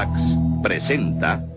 Relax presenta